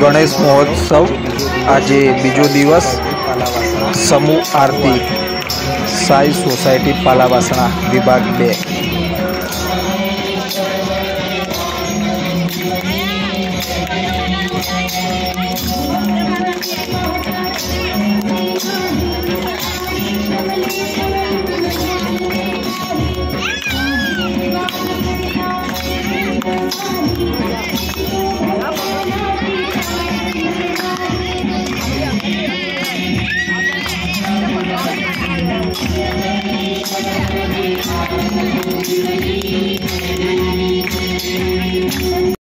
ગણેશ મહોત્સવ આજે બીજો દિવસ સમૂહ આરતી સાઈ સોસાયટી પાલાવાસણા વિભાગ બે Thank you.